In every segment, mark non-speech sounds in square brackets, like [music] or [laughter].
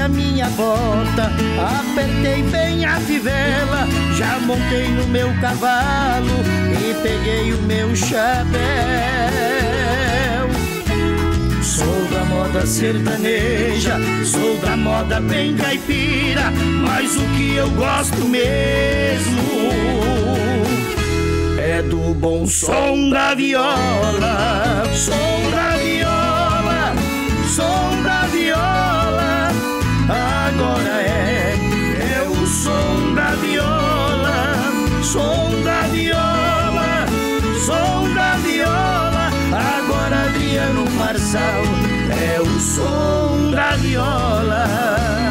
a minha bota, apertei bem a fivela, já montei no meu cavalo e peguei o meu chapéu. Sou da moda sertaneja, sou da moda bem caipira, mas o que eu gosto mesmo é do bom som da viola, som da viola, som da viola. Agora é, é o som da viola, som da viola, som da viola. Agora Adriano Marçal é o som da viola.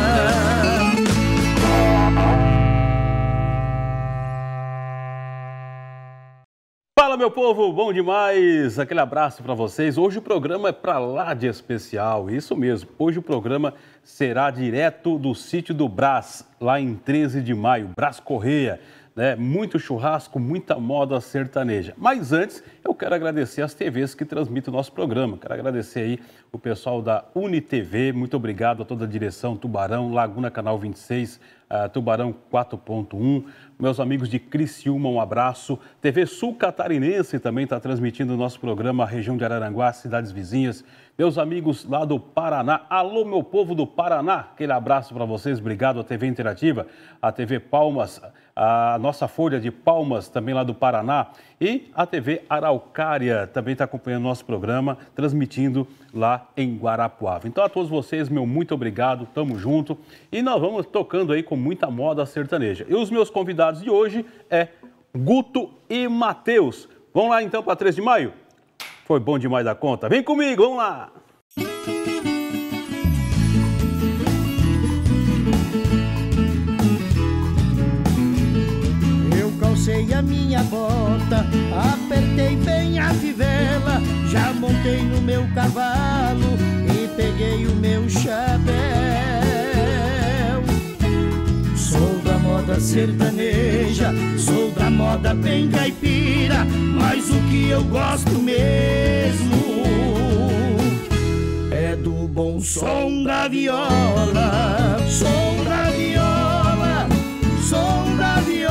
Fala meu povo, bom demais! Aquele abraço para vocês. Hoje o programa é para lá de especial, isso mesmo. Hoje o programa será direto do sítio do Brás, lá em 13 de maio, Brás Correia. Né? Muito churrasco, muita moda sertaneja. Mas antes, eu quero agradecer as TVs que transmitem o nosso programa. Quero agradecer aí o pessoal da UniTV, muito obrigado a toda a direção, Tubarão, Laguna Canal 26, uh, Tubarão 4.1, meus amigos de Criciúma, um abraço. TV Sul Catarinense também está transmitindo o nosso programa, região de Araranguá, cidades vizinhas. Meus amigos lá do Paraná, alô meu povo do Paraná, aquele abraço para vocês, obrigado à TV Interativa, a TV Palmas, a nossa Folha de Palmas, também lá do Paraná, e a TV Araucária também está acompanhando o nosso programa, transmitindo lá em Guarapuava. Então a todos vocês, meu muito obrigado, tamo junto, e nós vamos tocando aí com muita moda sertaneja. E os meus convidados de hoje é Guto e Matheus. Vamos lá então para 3 de maio? Foi bom demais da conta. Vem comigo, vamos lá! Eu calcei a minha bota, apertei bem a fivela, já montei no meu cavalo e peguei o meu chapéu. Sou da moda sertaneja, sou da moda bem caipira, mas o que eu gosto mesmo é do bom som da viola, som da viola, som da viola.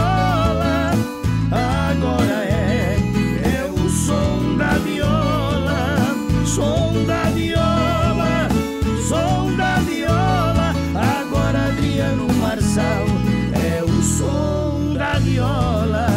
Som da viola, som da viola. Agora Adriano Marçal é o som da viola.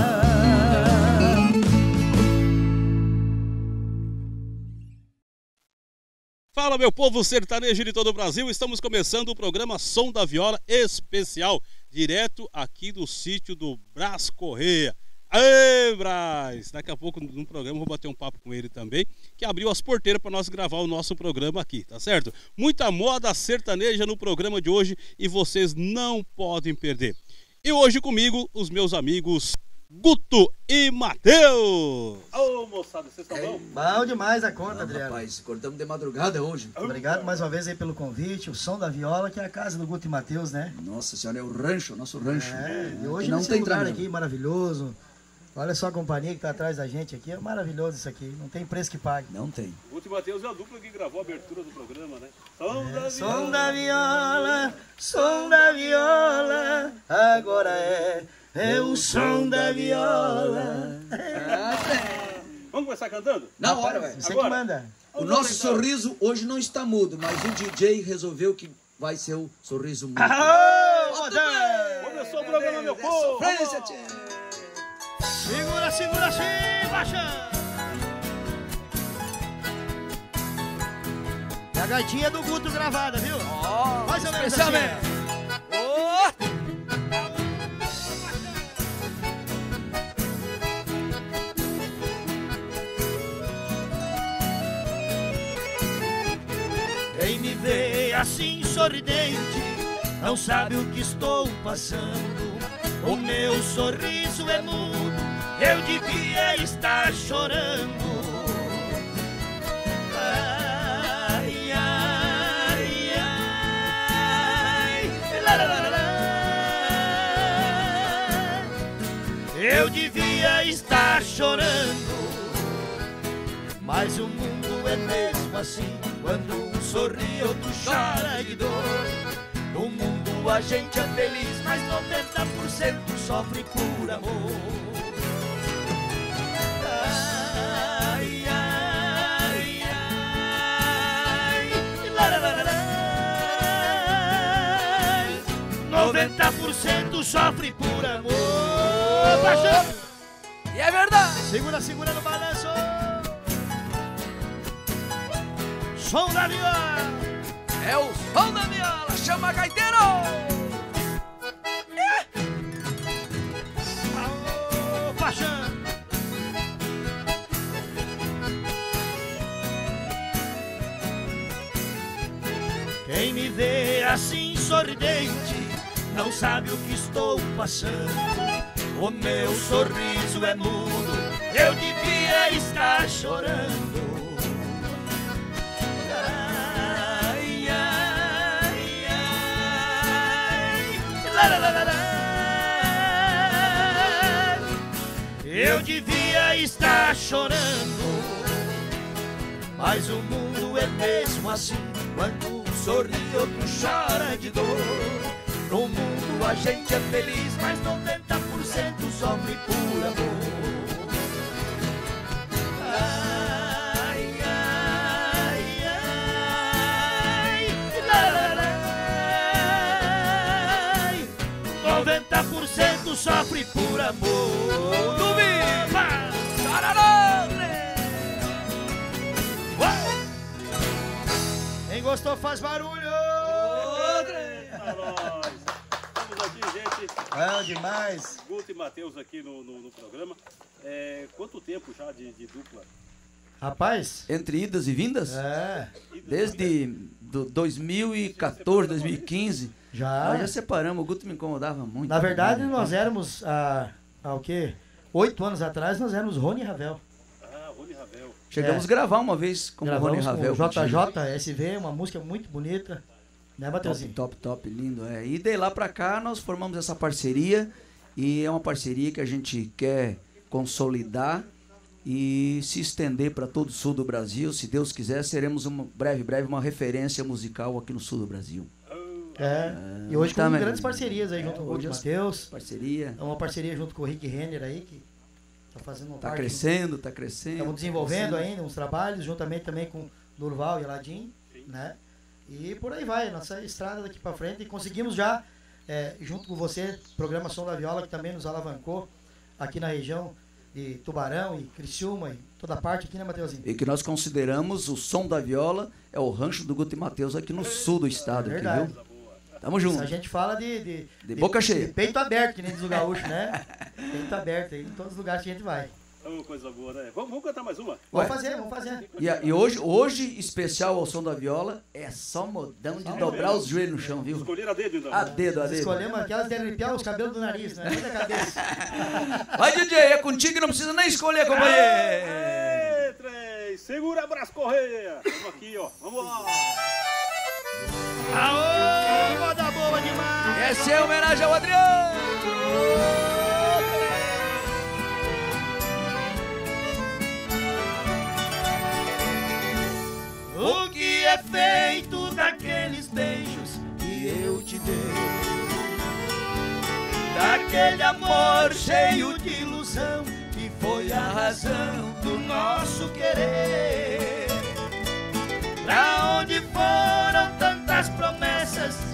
Fala meu povo sertanejo de todo o Brasil, estamos começando o programa Som da Viola especial, direto aqui do sítio do Brás Correia. Aê, Brás! Daqui a pouco no programa vou bater um papo com ele também, que abriu as porteiras para nós gravar o nosso programa aqui, tá certo? Muita moda sertaneja no programa de hoje e vocês não podem perder. E hoje comigo os meus amigos Guto e Matheus. Ô, moçada, vocês estão bom? Bom demais a conta, Não, Adriano. rapaz, cortamos de madrugada hoje. Obrigado mais uma vez aí pelo convite, o som da viola, que é a casa do Guto e Matheus, né? Nossa senhora, é o rancho, nosso rancho. É, e hoje não tem lugar aqui maravilhoso. Olha só a companhia que tá atrás da gente aqui, é maravilhoso isso aqui, não tem preço que pague. Não tem. Guto e Matheus é a dupla que gravou a abertura do programa, né? Som da É, Som da viola, som da viola, agora é, é o som da viola. Vamos começar cantando? Na hora, velho. Você Agora. que manda. O nosso sorriso hoje não está mudo, mas o DJ resolveu que vai ser o sorriso mudo. Matheus! Começou o programa, meu povo! Sofrência. Segura, segura assim, baixa! É a gaitinha do Guto gravada, viu? Mais ou menos assim. Quem me vê assim sorridente não sabe o que estou passando. O meu sorriso é mudo, eu devia estar chorando. Eu devia estar chorando, mas o mundo é mesmo assim. Quando um sorri, outro chora de dor. No mundo a gente é feliz, mas 90% sofre por amor. 90% sofre por amor. E é verdade. Segura, segura no balanço. Som da viola. É o som da viola. Chama gaiteiro. Me vê assim sorridente não sabe o que estou passando. O meu sorriso é mudo, eu devia estar chorando. Ai, ai, ai, lá, lá, lá. Eu devia estar chorando, mas o mundo é mesmo assim. Quando sorri, outro chora de dor. No mundo a gente é feliz, mas 90% sofre por amor. Ai, ai, ai, lá, lá, lá, ai. 90% sofre por amor. Gostou faz barulho! Pra nós. Estamos aqui, gente. Bom demais. Guto e Matheus aqui no, no- no programa. É, quanto tempo já de, de dupla? Rapaz, Entre idas e vindas? é, Desde do 2014, 2015. já. Nós já separamos. O Guto me incomodava muito. Na verdade, nós éramos há, há o quê? Oito anos atrás, nós éramos Rony e Ravel. Ravel. Chegamos É. a gravar uma vez com o Rony Gravamos Ravel. com o contigo. JJSV, uma música muito bonita. Né, Top, Mateuzinho? top, top, lindo. É. E daí lá pra cá nós formamos essa parceria e é uma parceria que a gente quer consolidar e se estender para todo o sul do Brasil. Se Deus quiser, seremos uma, breve, breve uma referência musical aqui no sul do Brasil. É. E hoje com Também. grandes parcerias aí junto com o as- Matheus. Parceria É uma parceria junto com o Rick Renner aí, que tá fazendo uma tá crescendo, tá crescendo. Estamos tá desenvolvendo crescendo. ainda uns trabalhos, juntamente também com Durval e Aladim, né? E por aí vai, nossa estrada daqui para frente. E conseguimos já, é, junto com você, programa Som da Viola, que também nos alavancou aqui na região de Tubarão e Criciúma e toda parte aqui, né, Mateuzinho? E que nós consideramos o som da viola é o rancho do Guto e Matheus aqui no sul do estado, aqui, Verdade. viu? Tamo junto. A gente fala de, de, De boca cheia. de peito aberto, que nem diz o gaúcho, né? [laughs] peito aberto aí, em todos os lugares que a gente vai. Oh, coisa boa, né? Vamos, vamos cantar mais uma? Vamos fazer, vamos fazer. E, e hoje, hoje, especial ao som da viola, é só modão de dobrar os joelhos no chão, viu? Escolher a dedo, então. A dedo, a dedo. Escolhemos aquelas de arrepiar os cabelos do nariz, né? Da cabeça. [laughs] Vai, DJ, é contigo que não precisa nem escolher, companheiro. Aê, três. Segura abraço, Correia. Vamos aqui, ó. Vamos lá. Aô, boa demais! Essa é homenagem ao Adriano. O que é feito daqueles beijos que eu te dei? Daquele amor cheio de ilusão que foi a razão do nosso querer. Pra onde foram tantas promessas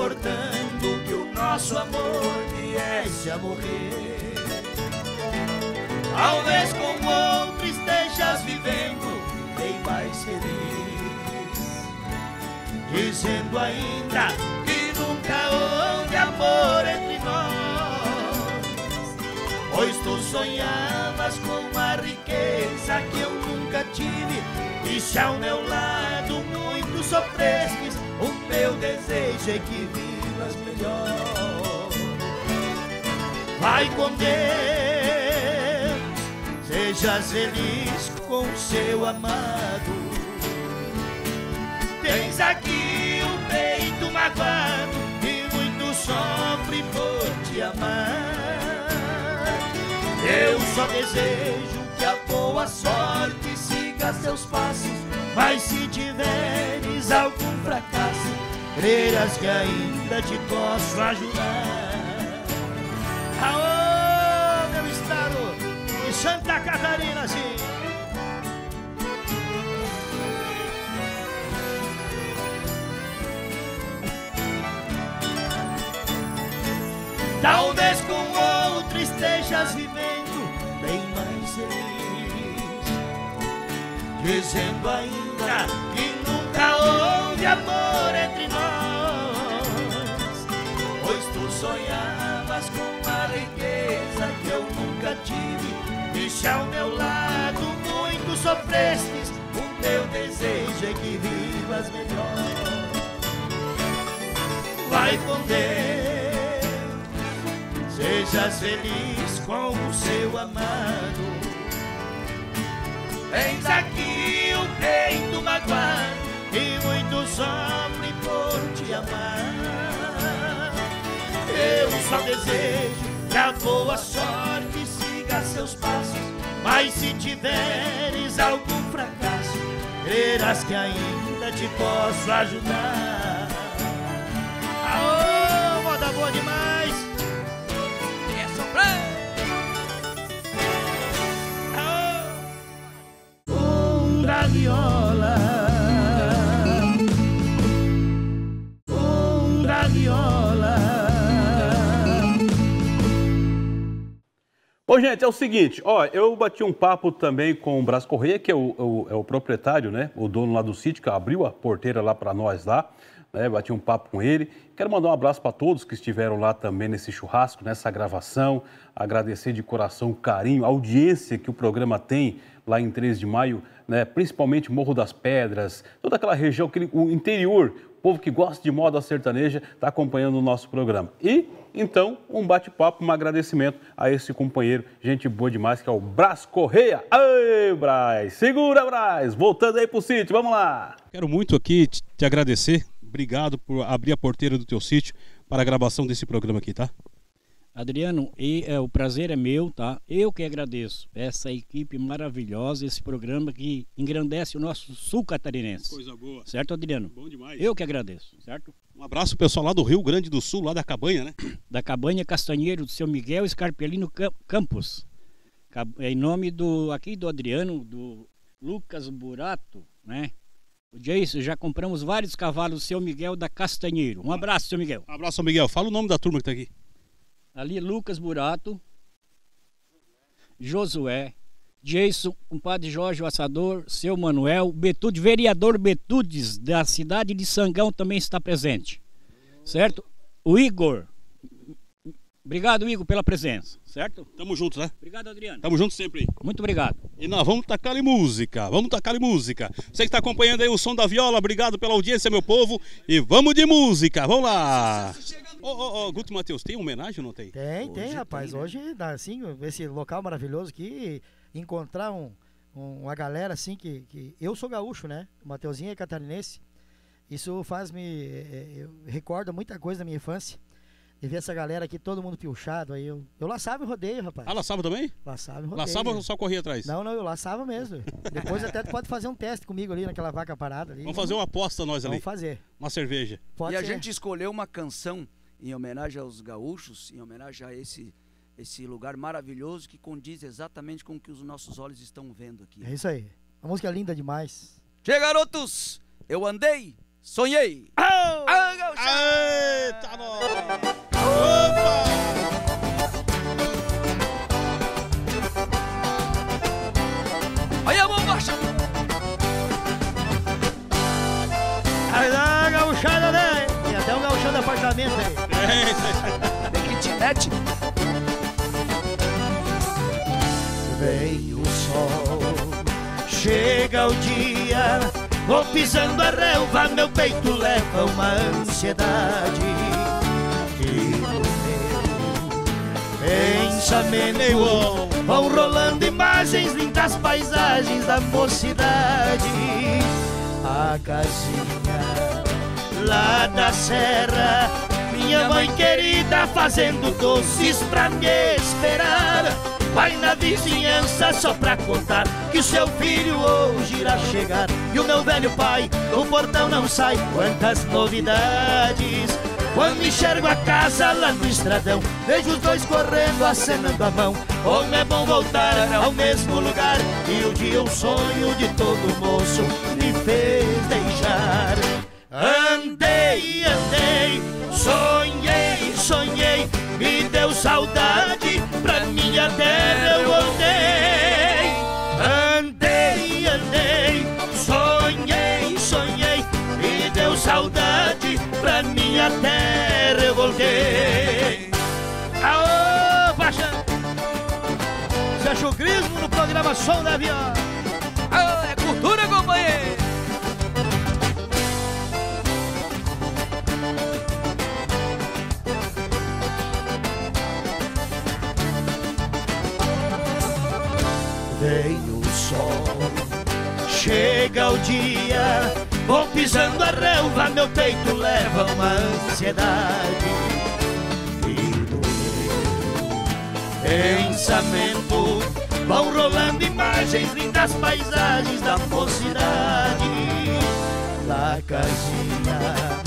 importando que o nosso amor viesse a morrer. Talvez com outro estejas vivendo bem mais feliz. Dizendo ainda que nunca houve amor entre nós. Pois tu sonhavas com a riqueza que eu nunca tive. E se ao meu lado muito sofrestes O meu desejo é que vivas melhor Vai com Deus Seja feliz com seu amado. Tens aqui o peito magoado e muito sofre por te amar. Eu só desejo que a boa sorte siga seus passos Mas se tiveres algum fracasso, crerás que ainda te posso ajudar. Aô, meu estado de Santa Catarina, sim. Talvez com outro estejas vivendo bem mais feliz, dizendo ainda que nunca houve amor sonhavas com uma riqueza que eu nunca tive, e se ao meu lado muito sofrestes, o meu desejo é que vivas melhor. Vai com Deus. Sejas feliz com o seu amado. Eis aqui o peito magoado e muito sofre por te amar. Eu só desejo que a boa sorte siga seus passos, mas se tiveres algum fracasso, crerás que ainda te posso ajudar. Aô, moda boa demais! Um da viola Bom, gente, é o seguinte, ó, eu bati um papo também com o Brás Correia, que é o, o- é o proprietário, né, o dono lá do sítio, que abriu a porteira lá para nós lá, né, bati um papo com ele. Quero mandar um abraço para todos que estiveram lá também nesse churrasco, nessa gravação, agradecer de coração o carinho, a audiência que o programa tem lá em 3 de maio, né, principalmente Morro das Pedras, toda aquela região, aquele, o interior, o povo que gosta de moda sertaneja está acompanhando o nosso programa. E, então, um bate-papo, um agradecimento a esse companheiro, gente boa demais, que é o Brás Correia. Ei, Brás! Segura, Brás! Voltando aí pro sítio, vamos lá! Quero muito aqui te te agradecer. Obrigado por abrir a porteira do teu sítio para a gravação desse programa aqui, tá? Adriano, e, é, o prazer é meu, tá? Eu que agradeço essa equipe maravilhosa, esse programa que engrandece o nosso sul catarinense. Coisa boa. Certo, Adriano? Bom demais. Eu que agradeço, certo? Um abraço pessoal lá do Rio Grande do Sul, lá da Cabanha, né? Da Cabanha Castanheiro, do seu Miguel Scarpelino Cam- Campos. Ca- Em nome do aqui do Adriano, do Lucas Burato, né? O Jason, já compramos vários cavalos do seu Miguel da Castanheiro. Um abraço, seu Miguel. Um abraço, Miguel. Fala o nome da turma que tá aqui. Ali Lucas Burato, Josué, Jason, compadre Jorge o Assador, seu Manuel, Betude, vereador Betudes da cidade de Sangão também está presente. Certo? O Igor. Obrigado, Igor, pela presença, certo? Tamo junto, né? Obrigado, Adriano. Tamo junto sempre aí. Muito obrigado. E nós vamos tacar ali música, vamos tacar ali música. Você que tá acompanhando aí o som da viola, obrigado pela audiência, meu povo. E vamos de música, vamos lá. Ô, ô, ô, Guto Matheus, tem homenagem ou não tem? Tem, tem, rapaz. Hoje, dá, assim, esse local maravilhoso aqui, encontrar um, um- uma galera assim que, que. Eu sou gaúcho, né? O Mateuzinho é catarinense. Isso faz me. eh, Eu recorda muita coisa da minha infância. E ver essa galera aqui, todo mundo piochado. Aí eu, eu laçava e rodeio, rapaz. Ah, laçava também? Laçava e rodeio. Laçava ou só corria atrás? Não, não, eu laçava mesmo. Depois até tu pode fazer um teste comigo ali naquela vaca parada ali. Vamos fazer uma aposta nós ali. Vamos fazer. Uma cerveja. Pode e a ser. gente escolheu uma canção em homenagem aos gaúchos, em homenagem a esse, esse lugar maravilhoso que condiz exatamente com o que os nossos olhos estão vendo aqui. É isso aí. A música é linda demais. Che garotos, eu andei, sonhei. Ah, gauchada! Eita, nós! Vem o sol, chega o dia, vou pisando a relva, meu peito leva uma ansiedade. No meu pensamento vão rolando imagens lindas paisagens da mocidade. A casinha lá da serra, Minha mãe querida fazendo doces pra me esperar. Vai na vizinhança só pra contar que o seu filho hoje irá chegar. E o meu velho pai do portão não sai. Quantas novidades! Quando enxergo a casa lá no estradão, vejo os dois correndo, acenando a mão. Como é bom voltar ao mesmo lugar. E o dia o sonho de todo moço me fez deixar. Andei, andei, sonhei, sonhei, me deu saudade, pra minha terra eu voltei. Andei, andei, sonhei, sonhei, me deu saudade, pra minha terra eu voltei. Aô, paixão! Achou grismo no programa Som da Viola? Chega o dia, vou pisando a relva, meu peito leva uma ansiedade. Pensamento vão rolando imagens lindas paisagens da mocidade. Lá casinha,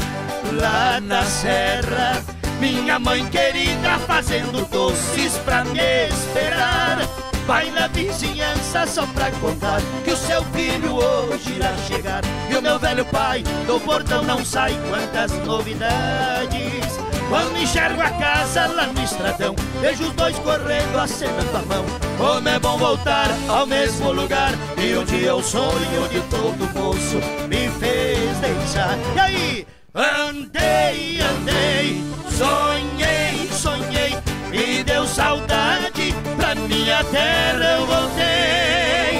lá na serra, minha mãe querida fazendo doces pra me esperar. Vai na vizinhança só pra contar que o seu filho hoje irá chegar. E o meu velho pai do portão não sai. Quantas novidades! Quando enxergo a casa lá no estradão, vejo os dois correndo, acenando a mão. Como é bom voltar ao mesmo lugar. E um dia o sonho de todo moço me fez deixar. E aí? Andei, andei, sonhei, sonhei, me deu saudade, pra minha terra eu voltei.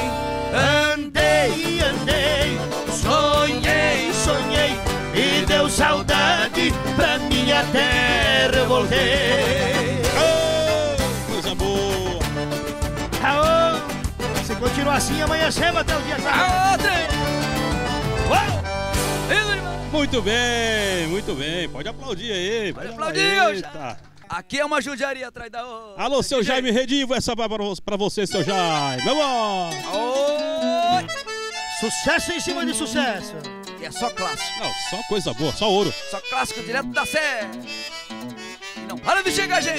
Andei, andei, sonhei, sonhei, me deu saudade, pra minha terra eu voltei. Ô, coisa boa. Aô! Se continuar assim, amanhã cedo até o dia! Lindo demais. Muito bem, muito bem. Pode aplaudir aí. Pode Pode aplaudir, Eita. Aqui é uma judiaria atrás da outra. Alô, seu Jaime Redivo, essa vai pra vo- pra você, seu Jaime. Vamos! Oi! Sucesso em cima de sucesso! E é só clássico. Não, só coisa boa, só ouro. Só clássico direto da Sé. E não para de chegar, gente.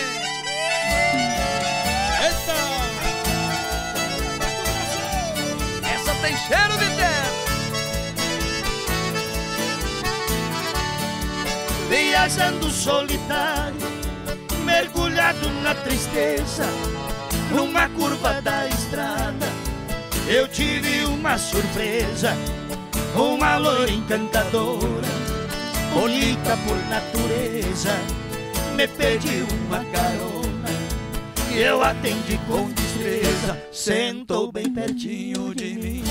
Eita! Essa tem cheiro de terra. Viajando solitário, mergulhado na tristeza, numa curva da estrada, eu tive uma surpresa, uma loira encantadora, bonita por natureza, me pediu uma carona, e eu atendi com destreza, sentou bem pertinho de mim,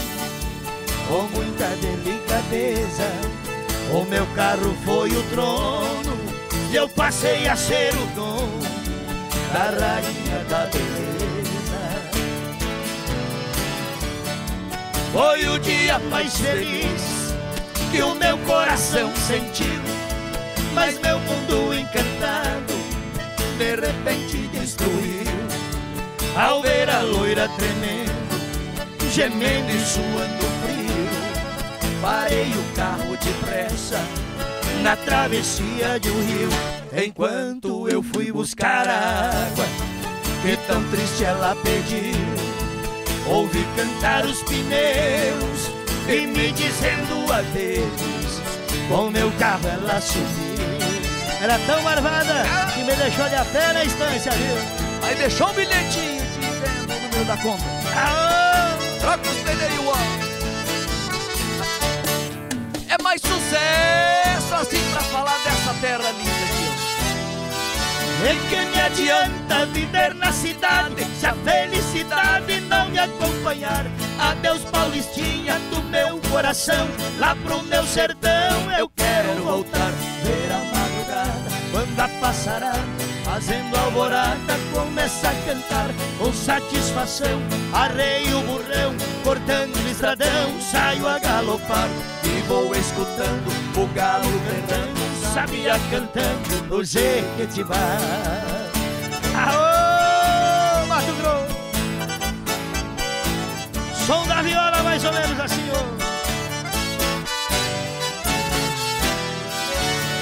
com muita delicadeza. O meu carro foi o trono e eu passei a ser o dono da rainha da beleza. Foi o dia mais feliz que o meu coração sentiu, mas meu mundo encantado de repente destruiu. Ao ver a loira tremendo, gemendo e suando frio, parei o carro depressa na travessia de um rio. Enquanto eu fui buscar água, que tão triste ela pediu. Ouvi cantar os pneus e me dizendo adeus. Com meu carro ela subiu. Era tão marvada que me deixou de a pé na estância, viu? Aí deixou um bilhetinho dizendo o número da conta. Aô! Troca os pneus, ó. É mais sucesso assim pra falar dessa terra linda aqui, Em que me adianta viver na cidade se a felicidade não me acompanhar? Adeus, Paulistinha do meu coração, lá pro meu sertão eu quero voltar. Ver a madrugada, quando a passarada, fazendo alvorada, começa a cantar com satisfação. Arreio o burrão, cortando o estradão, saio a galopar vou escutando o galo berrando. sabia cantando no Jequitibá. Aô, Mato Grosso! Som da viola mais ou menos assim, ó.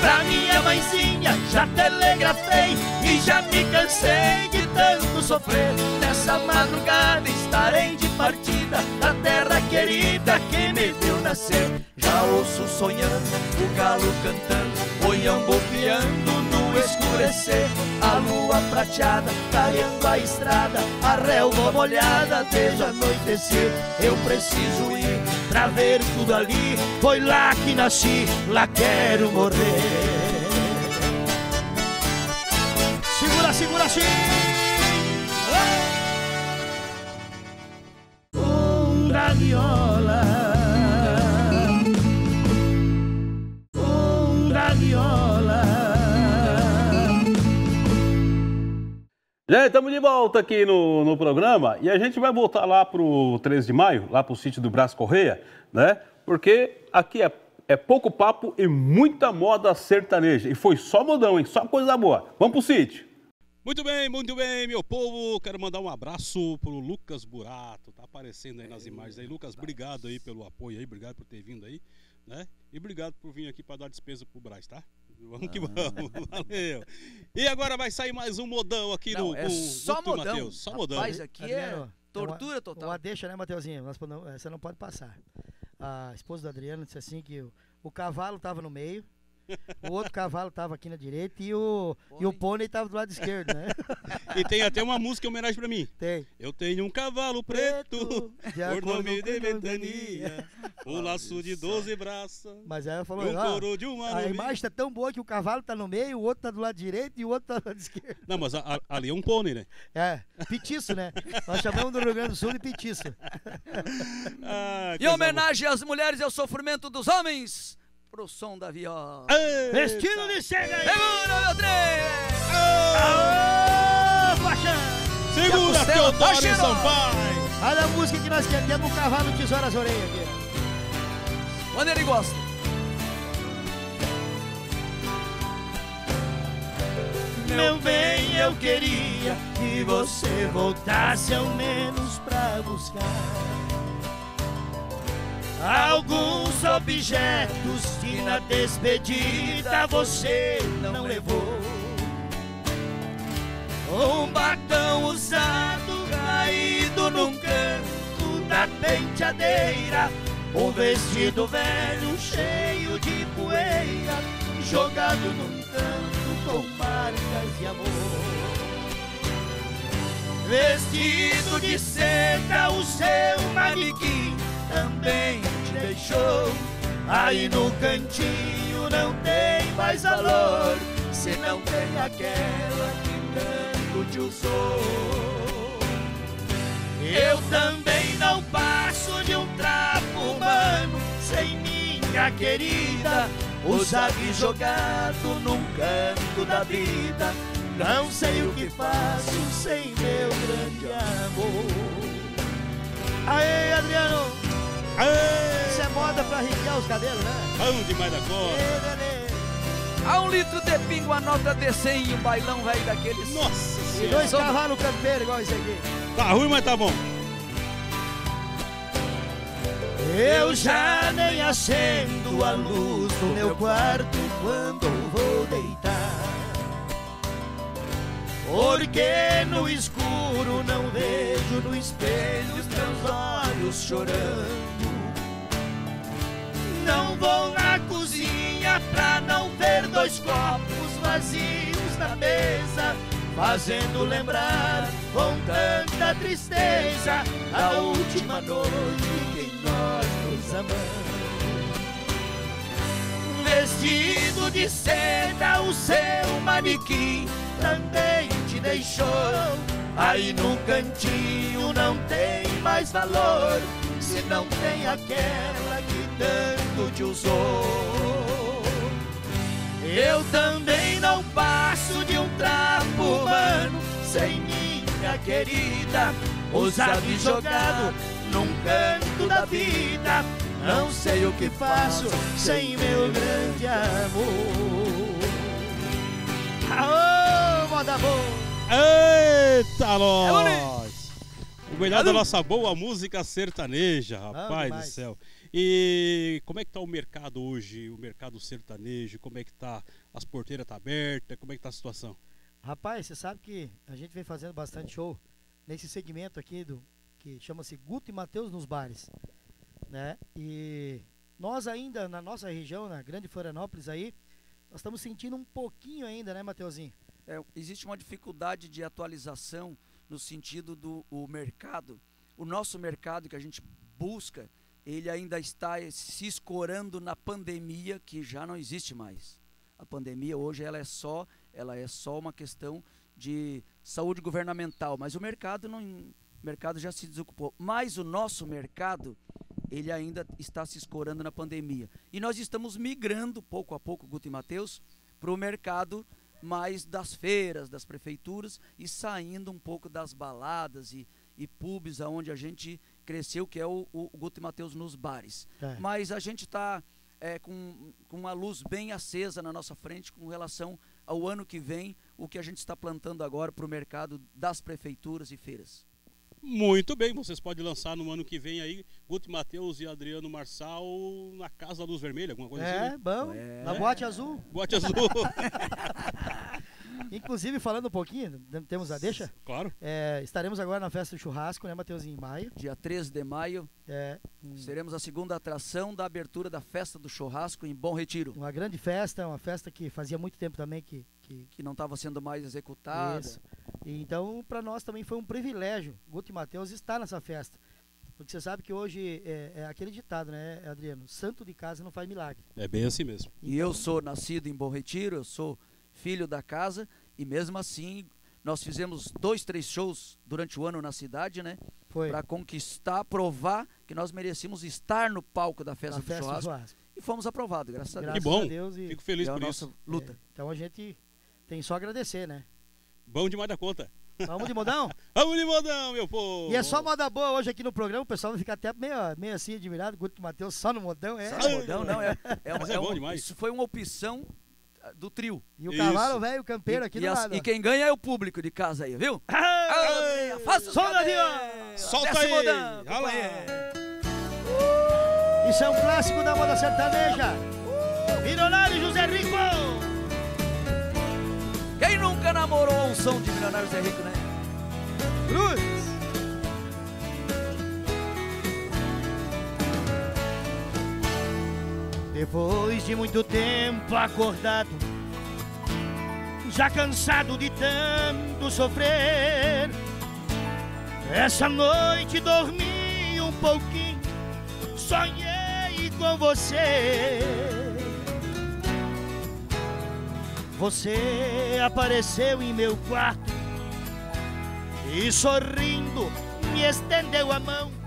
Pra minha mãezinha já telegrafei E já me cansei de tanto sofrer Nessa madrugada estarei de partida Da terra querida que me deu nascer. Já ouço sonhando, o galo cantando Oião bobeando no escurecer. A lua prateada clareando a estrada A relva molhada desde anoitecer. Eu preciso ir pra ver tudo ali Foi lá que nasci, lá quero morrer. Segura, segura assim da viola Um da viola Gente, estamos de volta aqui no, no programa e a gente vai voltar lá pro 13 de maio, lá pro sítio do Brás Correia, né? Porque aqui é, é pouco papo e muita moda sertaneja. E foi só modão, hein? Só coisa boa. Vamos pro sítio. Muito bem, muito bem, meu povo. Quero mandar um abraço pro Lucas Burato. Tá aparecendo aí nas imagens aí. Lucas, obrigado aí pelo apoio aí, obrigado por ter vindo aí, né? E obrigado por vir aqui para dar despesa pro Braz, tá? Vamos que vamos. [laughs] Valeu. E agora vai sair mais um modão aqui Não, no é só Guto modão. Mateus. Só modão. Rapaz, aqui é tortura uma, total. Uma deixa, né, Mateuzinho? Nós não- Você não pode passar. A esposa do Adriano disse assim que o, o cavalo tava no meio, [laughs] o outro cavalo tava aqui na direita e o, e o pônei tava do lado esquerdo, né? [laughs] E tem até uma música em homenagem pra mim. Tem. Eu tenho um cavalo preto, [laughs] acordo nome de a ventania, um laço de 12 braças, Mas aí ela falou, um ó, couro de uma a imagem tá tão boa que o cavalo tá no meio, o outro tá do lado direito e o outro tá do lado esquerdo. Não, mas a- a- ali é um pônei, né? É, petiço, né? Nós chamamos do Rio Grande do Sul de petiço. Ah, Em homenagem às mulheres e ao sofrimento dos homens, pro som da viola. Vestido de cega aí Segura, meu trem! Aô, paixão Segura, Teodoro. Sampaio! Olha a música que nós queremos, temos um cavalo tesoura as orelhas aqui. Quando ele gosta. Meu bem, eu queria que você voltasse ao menos pra buscar alguns objetos que na despedida você não levou. Um batom usado caído num canto da penteadeira, um vestido velho cheio de poeira, jogado num canto com marcas de amor. Vestido de seda, o seu manequim também te deixou. Aí no cantinho não tem mais valor, se não tem aquela que tanto te usou. Eu também não passo de um trapo humano sem minha querida, usado jogado num canto da vida. Não sei o que faço sem meu grande amor. Aê, Adriano! Isso é moda pra arrepiar os cabelos, né? Bom demais da cor. Ê, Nenê. A um litro de pingo, a nota de 100 e um bailão velho daqueles. Nossa E senhora. dois cavalos campeiros igual esse aqui. Tá ruim, mas tá bom. Eu já nem acendo a luz do meu quarto quando vou deitar. Porque no escuro não vejo no espelho os meus olhos chorando. Não vou na cozinha pra não ver dois copos vazios na mesa, fazendo lembrar com tanta tristeza a última noite que nós nos amamos. Vestido de seda, o seu manequim também te deixou. Aí no cantinho não tem mais valor, se não tem aquela que tanto te usou. Eu também não passo de um trapo humano sem minha querida, usado e jogado num canto da vida. Não sei o que faço sem meu grande amor. Aô, moda boa! Eita, nós! O melhor da nossa boa música sertaneja, rapaz do céu. E como é que tá o mercado hoje, o mercado sertanejo? Como é que tá? As porteiras tá abertas? Como é que tá a situação? Rapaz, você sabe que a gente vem fazendo bastante show nesse segmento aqui do que chama-se Guto e Mateus nos bares, né? E nós ainda na nossa região, na Grande Florianópolis aí, nós estamos sentindo um pouquinho ainda, né, Mateuzinho? É, existe uma dificuldade de atualização no sentido do o mercado. O nosso mercado que a gente busca, ele ainda está se escorando na pandemia que já não existe mais. A pandemia hoje ela é só, ela é só uma questão de saúde governamental, mas o mercado não, o mercado já se desocupou. Mas o nosso mercado, ele ainda está se escorando na pandemia. E nós estamos migrando pouco a pouco, Guto e Matheus, para o mercado mais das feiras, das prefeituras e saindo um pouco das baladas e, e pubs aonde a gente cresceu, que é o, o, o Guto e Matheus nos bares. É. Mas a gente está com, com uma luz bem acesa na nossa frente com relação ao ano que vem, o que a gente está plantando agora para o mercado das prefeituras e feiras. Muito bem, vocês podem lançar no ano que vem aí Guto Matheus e Adriano Marçal na Casa da Luz Vermelha, alguma coisa É, assim? né? bom. É. Na Boate Azul. Bote azul. [laughs] Inclusive, falando um pouquinho, temos a deixa. claro. É, estaremos agora na festa do churrasco, né, Mateuzinho, em maio. Dia 13 de maio, É, um- seremos a segunda atração da abertura da festa do churrasco em Bom Retiro, uma grande festa, uma festa que fazia muito tempo também que, que que não estava sendo mais executada. Isso. E Então, para nós também foi um privilégio, Guto e Matheus, estar nessa festa. Porque você sabe que hoje é, é aquele ditado, né, Adriano? Santo de casa não faz milagre. É bem assim mesmo. E eu sou nascido em Bom Retiro, eu sou filho da casa e mesmo assim nós fizemos dois, três shows durante o ano na cidade, né? Foi Para conquistar, provar que nós merecíamos estar no palco da festa, do, festa do churrasco, churrasco. e fomos aprovados, graças a Deus. Graças bom. a Deus. E, Fico feliz é a por nossa isso. luta. é, então a gente tem só a agradecer, né? Bom demais da conta. Vamos de modão? [laughs] Vamos de modão, meu povo! E é só moda boa hoje aqui no programa, o pessoal vai ficar até meio, meio assim admirado. Guto Matheus só no modão, é. Só no modão, não, é, é, [laughs] Mas uma- é é bom um- demais. Isso foi uma opção do trio. E o Isso. cavalo velho campeiro E- aqui e, do as- lado. e quem ganha é o público de casa aí, viu? Ah, Faça os Som da cabelos! Solta aí! Olha lá. companheiro. Isso é um clássico da moda sertaneja. Milionário José Rico. Quem nunca namorou um som de Milionário Zé Rico, né? Cruz. Depois de muito tempo acordado, já cansado de tanto sofrer, essa noite dormi um pouquinho, sonhei com você. Você apareceu em meu quarto e sorrindo me estendeu a mão.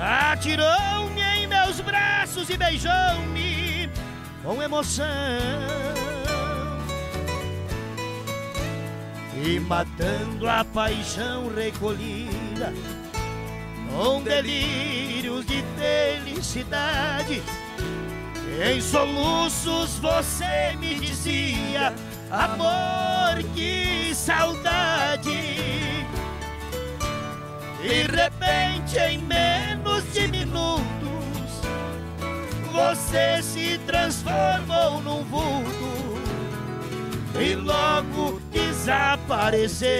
Atirou-me em meus braços e beijou-me com emoção. E matando a paixão recolhida, com delírios de felicidade, em soluços você me dizia: Amor, que saudade. De repente, em menos de minutos, você se transformou num vulto e logo desapareceu.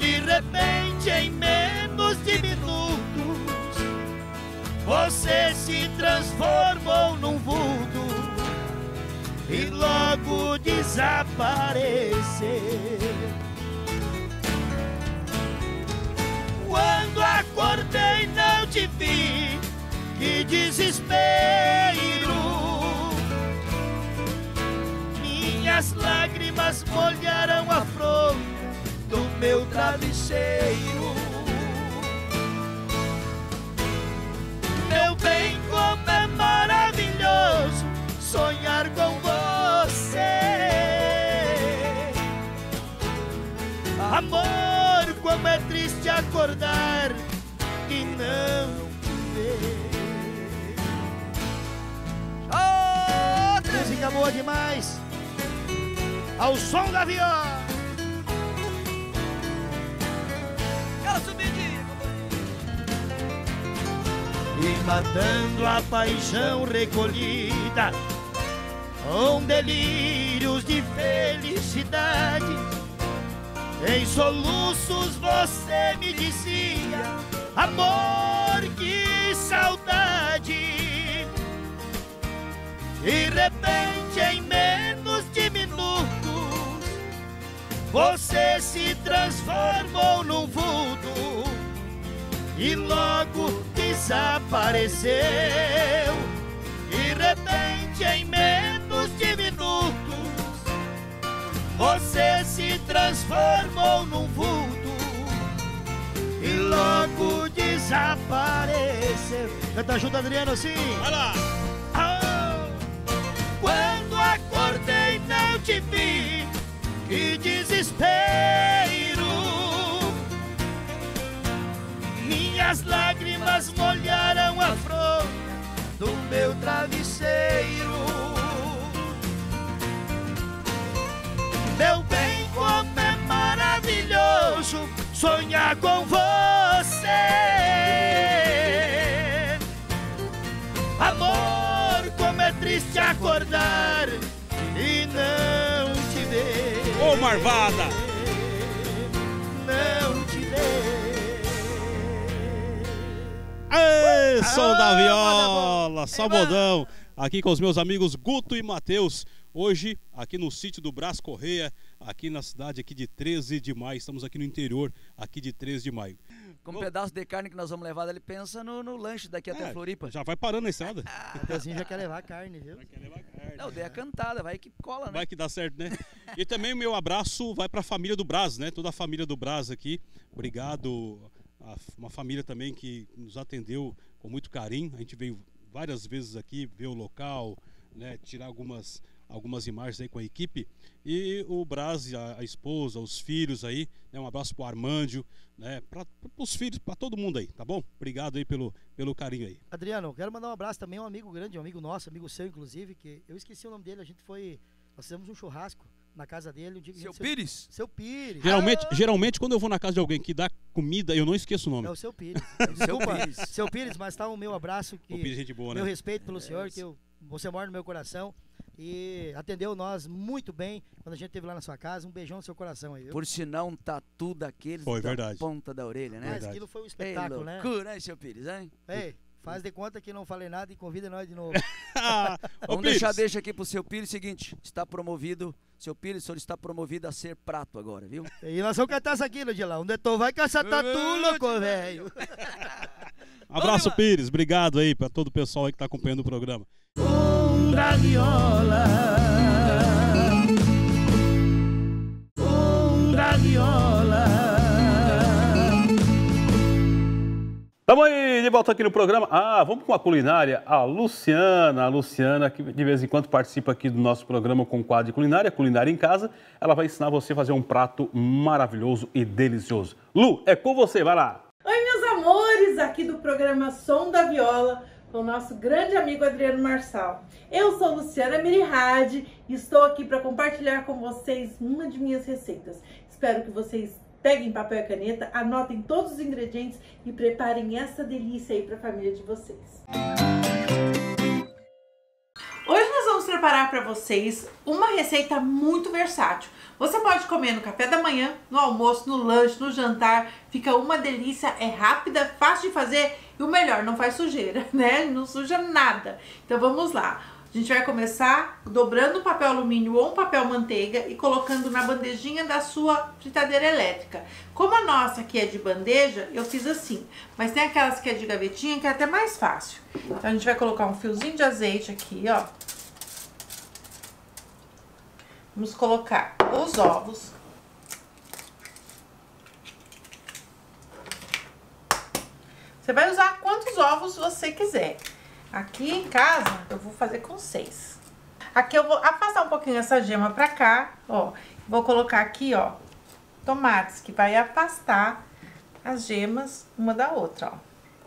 De repente, em menos de minutos, você se transformou num vulto e logo desapareceu. Quando acordei não te vi, que desespero. Minhas lágrimas molharam a fronha do meu travesseiro. Meu bem, como é maravilhoso sonhar com você. Amor, como é triste acordar e não te ver. Música boa demais. Ao som da viola. Aquela subidinha, E matando a paixão recolhida Com delírios de felicidade Em soluços você me dizia Amor, que saudade de repente, em menos de minutos, você se transformou num vulto e logo desapareceu. De repente, em menos de minutos, você se transformou num vulto e logo desapareceu. Canta junto, Adriano, assim. Vai lá! Quando acordei não te vi, que desespero. Minhas lágrimas molharam a fronha do meu travesseiro. Meu bem, como é maravilhoso sonhar com você. Amor, como é triste acordar e não te ver. Ô, Marvada! Não te ver. Ê, som da Ah, viola, sabodão. Aqui com os meus amigos Guto e Matheus. Hoje, aqui no sítio do Brás Correia, aqui na cidade aqui de 13 de maio. Estamos aqui no interior, aqui de 13 de maio. Com um pedaço de carne que nós vamos levar, ele pensa no, no lanche daqui até É, Floripa. Já vai parando na estrada. [laughs] O Teozinho já quer levar carne, viu? Não, dei a cantada, vai que cola, né? Vai que dá certo, né? E também o meu abraço vai para a família do Brás, né? Toda a família do Brás aqui. Obrigado. A, uma família também que nos atendeu com muito carinho. A gente veio várias vezes aqui ver o local, né? Tirar algumas algumas imagens aí com a equipe e o Brás, a, a esposa, os filhos aí, né? Um abraço pro Armândio, né? Para os filhos, para todo mundo aí, tá bom? Obrigado aí pelo pelo carinho aí. Adriano, quero mandar um abraço também a um amigo grande, um amigo nosso, amigo seu, inclusive, que eu esqueci o nome dele, a gente foi. Nós fizemos um churrasco na casa dele. Um dia a Seu gente- Pires? Seu Pires. Geralmente, Ah, geralmente quando eu vou na casa de alguém que dá comida, eu não esqueço o nome. É o seu Pires. [laughs] Desculpa, seu Pires, mas tá o meu abraço. Que, O Pires é gente boa, né? Meu respeito pelo senhor, que eu, você mora no meu coração. E atendeu nós muito bem quando a gente esteve lá na sua casa. Um beijão no seu coração aí, viu? Por sinal, um tatu daqueles Foi, da verdade. ponta da orelha, né? Mas aquilo foi um Ei, espetáculo, né? loucura, hein, seu Pires, hein? Ei, faz de conta que não falei nada e convida nós de novo. [laughs] Vamos Pires, deixar deixa aqui pro seu Pires o seguinte, está promovido, seu Pires, o senhor está promovido a ser prato agora, viu? e nós vamos cantar essa aqui, de lá. Onde tu vai caçar tatu, louco, velho? Abraço, Pires. Obrigado aí para todo o pessoal aí que tá acompanhando o programa. Da viola. Um da viola. Tamo aí de volta aqui no programa. Ah, vamos com a culinária. A Luciana, a Luciana, que de vez em quando participa aqui do nosso programa com o quadro de culinária, Culinária em Casa. Ela vai ensinar você a fazer um prato maravilhoso e delicioso. Lu, é com você, vai lá. Oi, meus amores, aqui do programa Som da Viola, com o nosso grande amigo Adriano Marçal. Eu sou Luciana Mirihad e estou aqui para compartilhar com vocês uma de minhas receitas. Espero que vocês peguem papel e caneta, anotem todos os ingredientes e preparem essa delícia aí para a família de vocês. Hoje nós vamos preparar para vocês uma receita muito versátil. Você pode comer no café da manhã, no almoço, no lanche, no jantar. Fica uma delícia, é rápida, fácil de fazer e o melhor, não faz sujeira, [laughs] né? Não suja nada. Então vamos lá. A gente vai começar dobrando um papel alumínio ou um papel manteiga e colocando na bandejinha da sua fritadeira elétrica. Como a nossa aqui é de bandeja, eu fiz assim. Mas tem aquelas que é de gavetinha que é até mais fácil. Então a gente vai colocar um fiozinho de azeite aqui, ó. Vamos colocar os ovos. Você vai usar quantos ovos você quiser. Aqui em casa, eu vou fazer com seis. Aqui eu vou afastar um pouquinho essa gema pra cá, ó. Vou colocar aqui, ó, tomates, que vai afastar as gemas uma da outra, ó.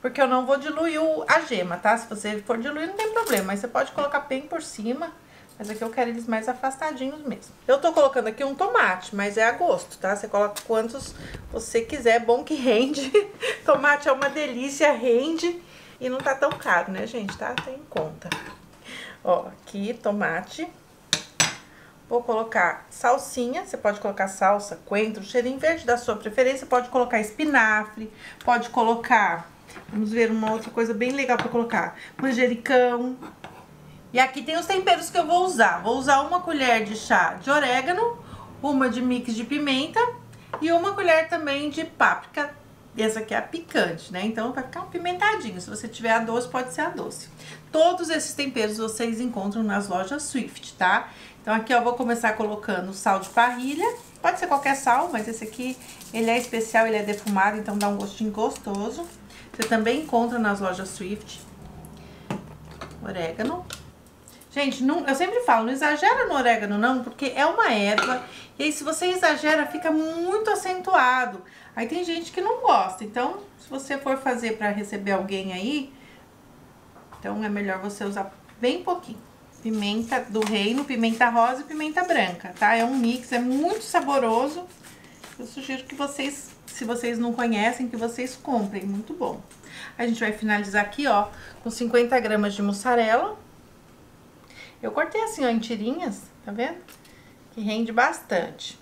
porque eu não vou diluir a gema, tá? Se você for diluir, não tem problema, mas você pode colocar bem por cima. Mas aqui eu quero eles mais afastadinhos mesmo. Eu tô colocando aqui um tomate, mas é a gosto, tá? Você coloca quantos você quiser, é bom que rende. [laughs] tomate é uma delícia, rende e não tá tão caro, né, gente? Tá? Tem em conta. Ó, aqui tomate. Vou colocar salsinha, você pode colocar salsa, coentro, cheirinho verde da sua preferência, pode colocar espinafre, pode colocar, vamos ver uma outra coisa bem legal para colocar, manjericão. E aqui tem os temperos que eu vou usar. Vou usar uma colher de chá de orégano, uma de mix de pimenta e uma colher também de páprica. Essa aqui é a picante, né? Então vai ficar um pimentadinho. Se você tiver a doce, pode ser a doce. Todos esses temperos vocês encontram nas lojas Swift, tá? Então aqui eu vou começar colocando sal de parrilha. Pode ser qualquer sal, mas esse aqui, ele é especial, ele é defumado, então dá um gostinho gostoso. Você também encontra nas lojas Swift. Orégano. Gente, não, eu sempre falo, não exagera no orégano não, porque é uma erva. E aí se você exagera, fica muito acentuado. Aí tem gente que não gosta. Então, se você for fazer para receber alguém aí, então é melhor você usar bem pouquinho. Pimenta do reino, pimenta rosa e pimenta branca, tá? É um mix, é muito saboroso. Eu sugiro que vocês, se vocês não conhecem, que vocês comprem, muito bom. A gente vai finalizar aqui, ó, com 50 gramas de mussarela. Eu cortei assim, ó, em tirinhas, tá vendo? Que rende bastante.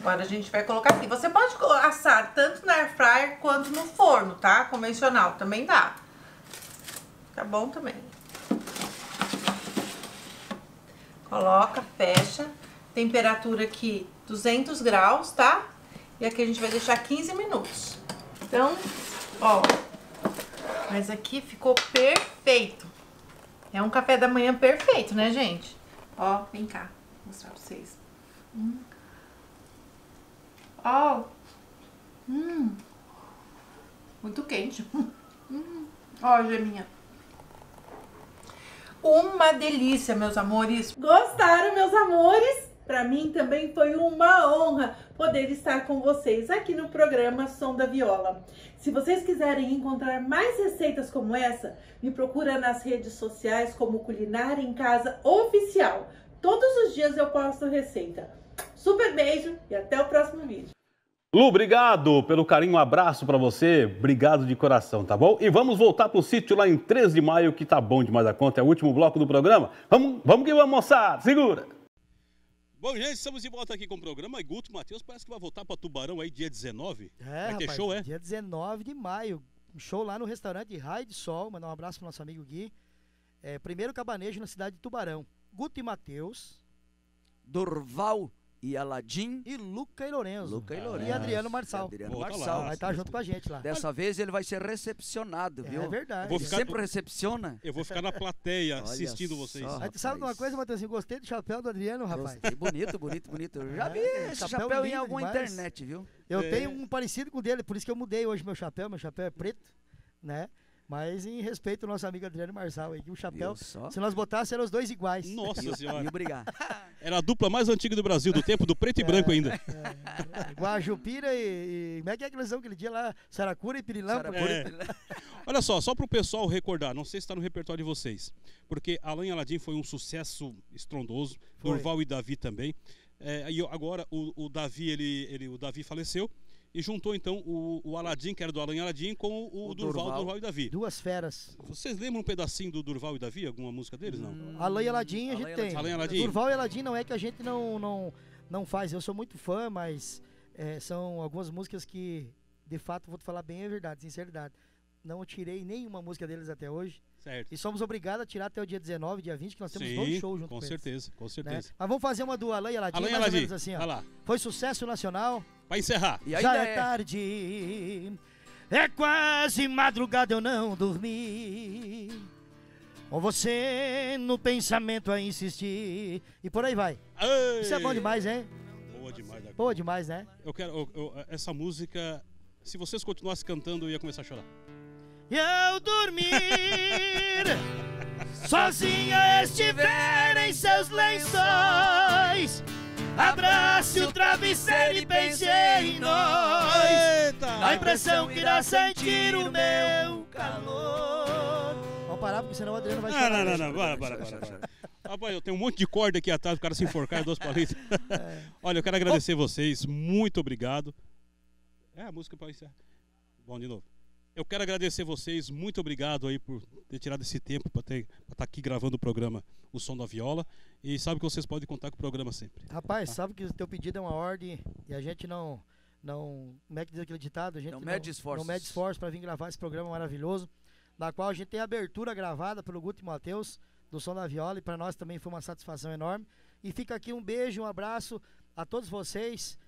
Agora a gente vai colocar aqui. Você pode assar tanto na air fryer quanto no forno, tá? Convencional, também dá. Tá bom também. Coloca, fecha. Temperatura aqui 200 graus, tá? E aqui a gente vai deixar 15 minutos. Então, ó. Mas aqui ficou perfeito. É um café da manhã perfeito, né, gente? Ó, vem cá, vou mostrar pra vocês. Hum. Ó. Hum. Muito quente. [laughs] Hum. Ó, geminha. Uma delícia, meus amores. Gostaram, meus amores? Para mim também foi uma honra poder estar com vocês aqui no programa Som da Viola. Se vocês quiserem encontrar mais receitas como essa, me procura nas redes sociais como Culinária em Casa Oficial. Todos os dias eu posto receita. Super beijo e até o próximo vídeo. Lu, obrigado pelo carinho, um abraço pra você, obrigado de coração, tá bom? E vamos voltar pro sítio lá em 13 de maio, que tá bom demais da conta, é o último bloco do programa. Vamos, vamos que vamos, moçada, segura! Bom, gente, estamos de volta aqui com o programa. E Guto Matheus parece que vai voltar para Tubarão aí dia 19. É, vai ter rapaz, show, é? dia 19 de maio. Um show lá no restaurante Raio de Sol. Mandar um abraço pro nosso amigo Gui. É, primeiro cabanejo na cidade de Tubarão. Guto e Matheus. Dorval e Aladim. E Luca e Lorenzo. Luca e E Lorenzo. Adriano Marçal. E Adriano Boa, tá Marçal. lá. Vai estar junto com a gente lá. Dessa vez ele vai ser recepcionado, viu? É verdade. Ele ficar- sempre recepciona. Eu vou ficar na plateia [laughs] assistindo vocês. só. Tu sabe de uma rapaz. coisa, Matheusinho? Gostei do chapéu do Adriano, rapaz. Gostei. Bonito, bonito, bonito. Eu já É, vi esse chapéu chapéu, em alguma demais. internet, viu? Eu É. tenho um parecido com o dele, por isso que eu mudei hoje meu chapéu. Meu chapéu é preto, né? Mas em respeito ao nosso amigo Adriano Marçal aí, que o chapéu, se nós botássemos, eram os dois iguais. Nossa E senhora. obrigado. [laughs] Era a dupla mais antiga do Brasil, do tempo do preto e branco ainda. É, Guajupira e, e. Como é que é que são aquele dia lá? Saracura e Pirilâmpada. É. Olha só, só para o pessoal recordar, não sei se está no repertório de vocês, porque Alan Aladim foi um sucesso estrondoso, Foi. Durval e Davi também. É, e agora o, o Davi ele, ele, o Davi faleceu e juntou então o, o Aladim, que era do Alan Aladim, com o, O Durval, Durval. Durval e Davi. Duas feras. Vocês lembram um pedacinho do Durval e Davi? Alguma música deles? Não. Alain e Aladim a gente e tem. Alain e Aladim. Durval e Aladim não é que a gente não, não, não faz. Eu sou muito fã, mas é, são algumas músicas que, de fato, vou te falar bem a verdade, sinceridade. Não tirei nenhuma música deles até hoje. Certo. E somos obrigados a tirar até o dia 19, dia 20, que nós temos dois Sim, shows junto com com, eles, certeza, com né? certeza. Mas vamos fazer uma do Alain e Aladim, Alan e mais ou Aladim, menos assim, ó. vai lá. Foi sucesso nacional. Para encerrar. E ainda Já é, é, tarde, é quase madrugada, eu não dormi. Com você no pensamento a insistir. E por aí vai. Isso é bom Ei! demais, hein? Boa demais. da Boa demais, né? Eu quero. eu- eu- essa música, se vocês continuassem cantando, eu ia começar a chorar. E ao dormir, [laughs] sozinha estiver em seus lençóis, abrace o travesseiro e pense em nós. Eita! Vai pra pressão que irá sentir o meu calor. Vamos parar, porque senão o Adriano vai Não, chorar. não, não, né? não, bora, bora, bora. bora. Rapaz, eu tenho um monte de corda aqui atrás, o cara se enforcar em dois palitos. Olha, eu quero agradecer vocês, muito obrigado. É a música para encerrar. Bom, de novo. Eu quero agradecer vocês, muito obrigado aí por ter tirado esse tempo para estar aqui gravando o programa O Som da Viola. E sabe que vocês podem contar com o programa sempre. Rapaz, sabe que o teu pedido é uma ordem e a gente não. não como é que diz aquele ditado? A gente Não mede esforços. Não mede esforço para vir gravar esse programa maravilhoso, na qual a gente tem a abertura gravada pelo Guto e Matheus, do Som da Viola, e para nós também foi uma satisfação enorme. E fica aqui um beijo, um abraço a todos vocês,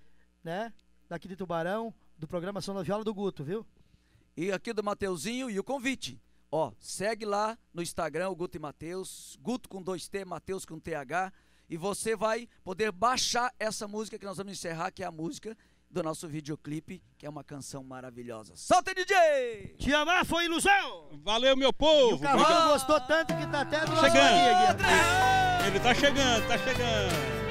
né? Daqui de Tubarão, do programa Som da Viola do Guto, viu? E aqui do Mateuzinho e o convite. Ó, segue lá no Instagram o Guto e Mateus, Guto com 2T, Mateus com TH, e você vai poder baixar essa música que nós vamos encerrar, que é a música do nosso videoclipe, que é uma canção maravilhosa. Solta, DJ! Te amar foi ilusão. Valeu, meu E o povo! cavalo gostou tanto que tá até do nosso Chegando. ladinho aqui. Ele tá chegando, tá chegando.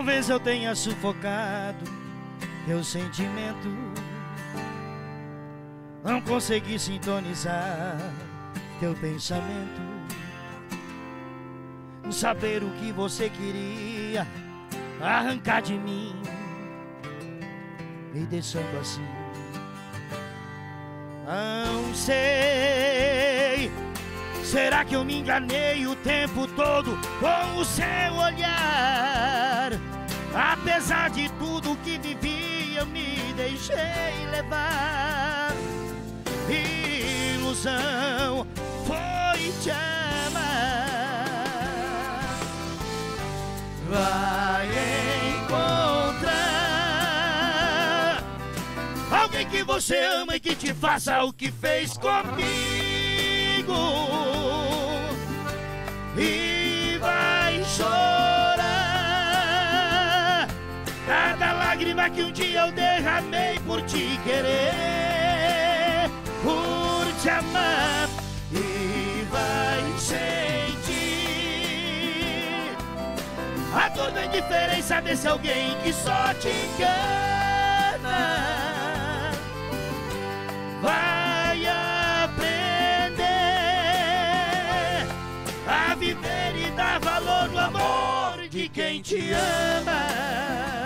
Talvez eu tenha sufocado teu sentimento. Não consegui sintonizar teu pensamento. Saber o que você queria arrancar de mim, me deixando assim. Não sei. Será que eu me enganei o tempo todo com o seu olhar? Apesar de tudo que vivi, eu me deixei levar. Ilusão foi te amar. Vai encontrar alguém que você ama e que te faça o que fez comigo. E vai chorar cada lágrima que um dia eu derramei por te querer, por te amar. E vai sentir a dor da indiferença desse alguém que só te engana. Vai aprender a viver e dar valor no amor de quem te ama.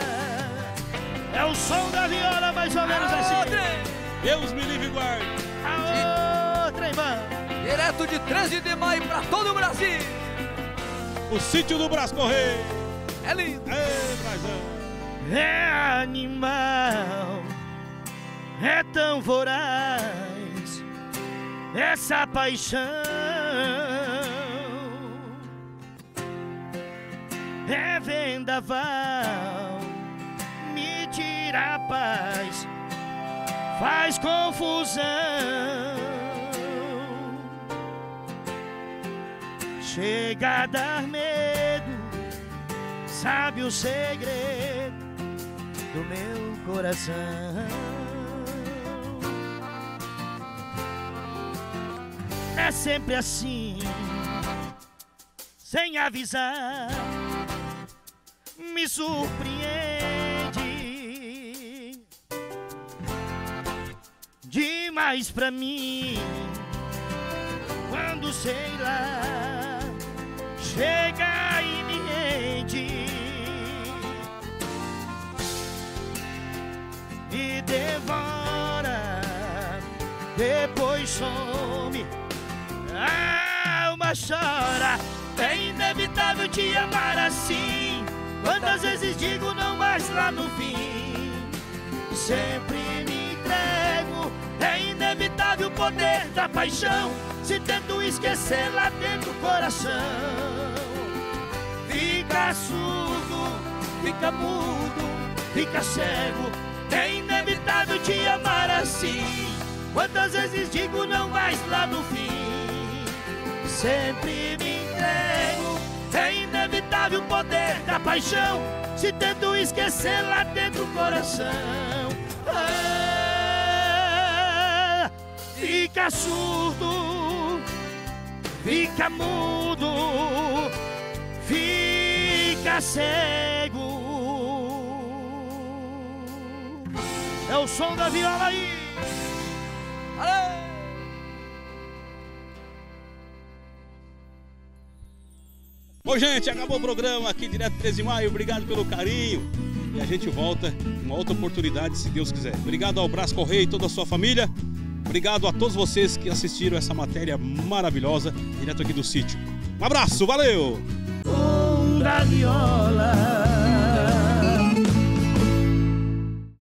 É o som da viola mais ou menos assim. Deus me livre e guarde. Aô, tremão. Direto de 13 de maio pra todo o Brasil. O sítio do Brás Correio. É lindo. Brazão. É animal, é tão voraz essa paixão. É vendaval, tira paz, faz confusão. Chega a dar medo, sabe o segredo do meu coração. É sempre assim, sem avisar, me surpreende pra mim. Quando sei lá, chega e me enche. e devora, depois some, a alma chora. É inevitável te amar assim. Quantas vezes digo não mais lá no fim, sempre. É inevitável o poder da paixão. Se tento esquecer lá dentro do coração, fica surdo, fica mudo, fica cego. É inevitável te amar assim. Quantas vezes digo não mais lá no fim, sempre me entrego. É inevitável o poder da paixão se tento esquecer lá dentro do coração. Ah, fica surdo, fica mudo, fica cego. É o som da viola aí. Bom, gente, acabou o programa aqui direto 13 de maio. Obrigado pelo carinho. E a gente volta em uma outra oportunidade, se Deus quiser. Obrigado ao Brás Correia e toda a sua família. Obrigado a todos vocês que assistiram essa matéria maravilhosa direto aqui do sítio. Um abraço, valeu!